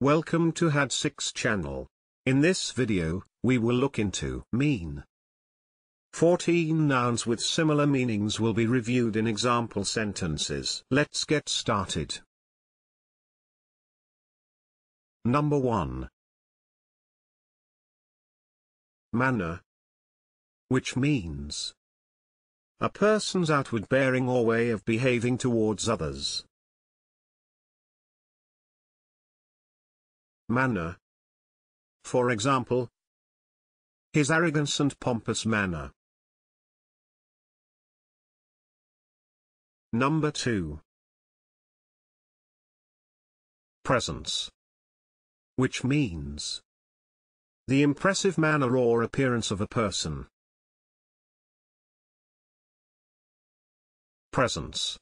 Welcome to HAD6 channel. In this video, we will look into mien. 14 nouns with similar meanings will be reviewed in example sentences. Let's get started. Number 1. Manner. Which means a person's outward bearing or way of behaving towards others. Manner. For example, his arrogance and pompous manner. Number 2. Presence. Which means the impressive manner or appearance of a person. Presence.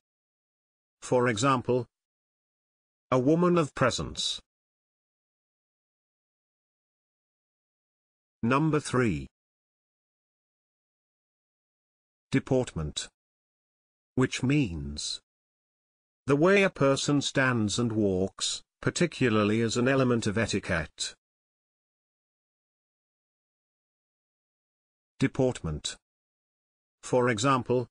For example, a woman of presence. Number 3. Deportment. Which means the way a person stands and walks, particularly as an element of etiquette. Deportment. For example,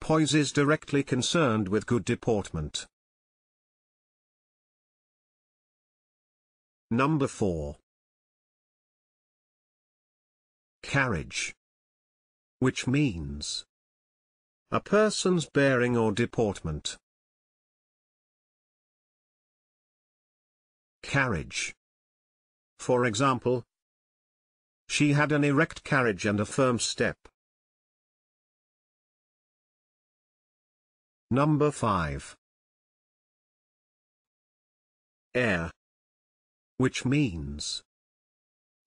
poise is directly concerned with good deportment. Number 4. Carriage. Which means a person's bearing or deportment. Carriage. For example, she had an erect carriage and a firm step. Number 5. Air. Which means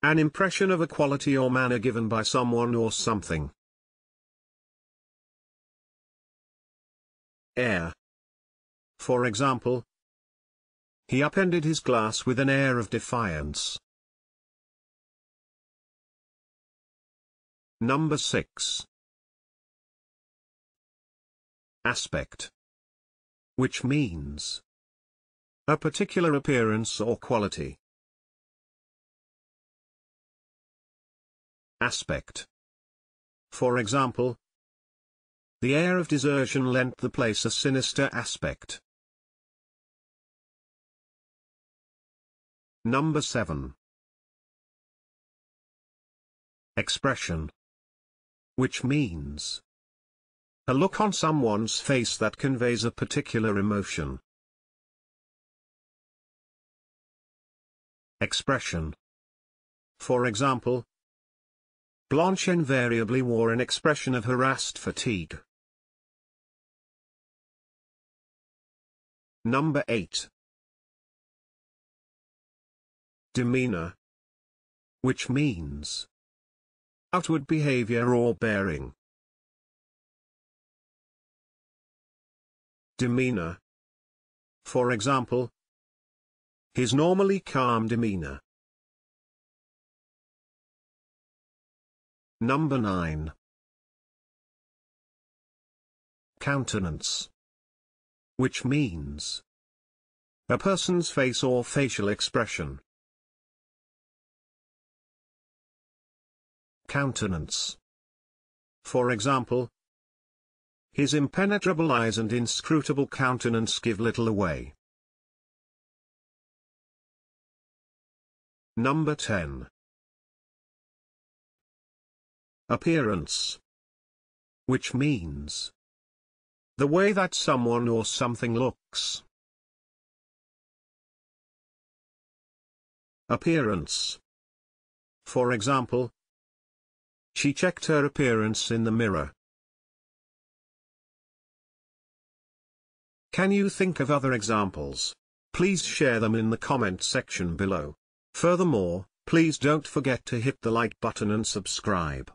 an impression of a quality or manner given by someone or something. Air. For example, he upended his glass with an air of defiance. Number 6. Aspect. Which means a particular appearance or quality. Aspect. For example, the air of desertion lent the place a sinister aspect. Number 7. Expression. Which means a look on someone's face that conveys a particular emotion. Expression. For example, Blanche invariably wore an expression of harassed fatigue. Number 8. Demeanor. Which means outward behavior or bearing. Demeanor. For example, his normally calm demeanor. Number 9. Countenance. Which means a person's face or facial expression. Countenance. For example, his impenetrable eyes and inscrutable countenance give little away. Number 10. Appearance. Which means the way that someone or something looks. Appearance. For example, she checked her appearance in the mirror. Can you think of other examples? Please share them in the comment section below. Furthermore, please don't forget to hit the like button and subscribe.